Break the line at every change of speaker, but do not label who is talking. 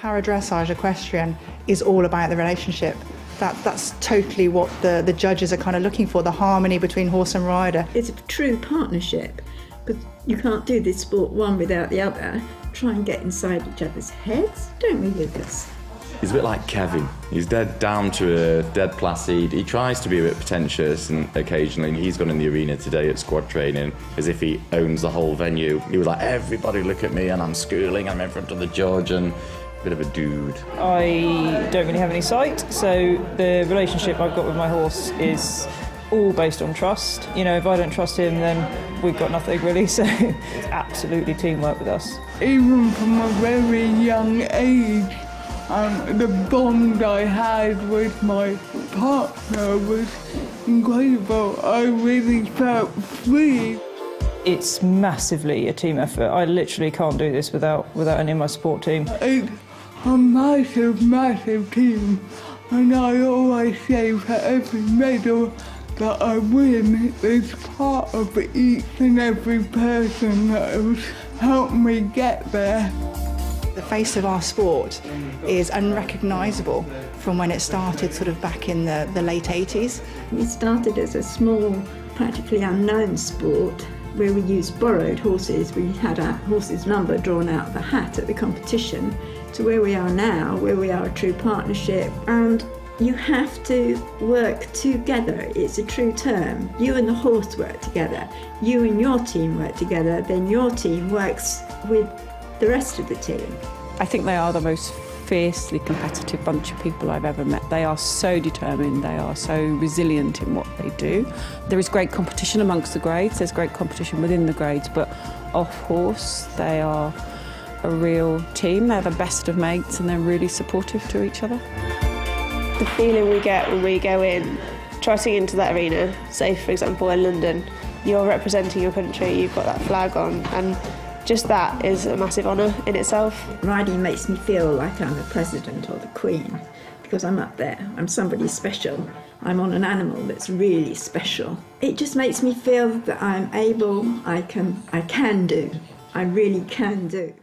Para dressage equestrian is all about the relationship. That, that's totally what the, the judges are kind of looking for the harmony between horse and rider.
It's a true partnership because you can't do this sport one without the other. Try and get inside each other's heads, don't we, Lucas?
He's a bit like Kevin. He's dead down to earth, dead placid. He tries to be a bit pretentious, and occasionally he's gone in the arena today at squad training as if he owns the whole venue. He was like, "Everybody look at me, and I'm schooling. I'm in front of the judge, and a bit of a dude."
I don't really have any sight, so the relationship I've got with my horse is all based on trust. You know, if I don't trust him, then we've got nothing really. So it's absolutely teamwork with us.
Even from a very young age, um, the bond I had with my partner was incredible. I really felt free.
It's massively a team effort. I literally can't do this without without any of my support team.
It's a massive, massive team, and I always say for every medal that I win is part of each and every person that has helped me get there.
The face of our sport is unrecognisable from when it started sort of back in the, the late 80s.
We started as a small, practically unknown sport where we used borrowed horses. We had our horse's number drawn out of the hat at the competition to where we are now, where we are a true partnership. And you have to work together. It's a true term. You and the horse work together. You and your team work together. Then your team works with the rest of the team.
I think they are the most fiercely competitive bunch of people I've ever met. They are so determined, they are so resilient in what they do. There is great competition amongst the grades, there's great competition within the grades, but off horse, they are a real team. They're the best of mates and they're really supportive to each other.
The feeling we get when we go in, trotting into that arena, say for example in London, you're representing your country, you've got that flag on, and just that is a massive honour in itself.
Riding makes me feel like I'm the president or the queen because I'm up there. I'm somebody special. I'm on an animal that's really special. It just makes me feel that I'm able, I can I can do. I really can do.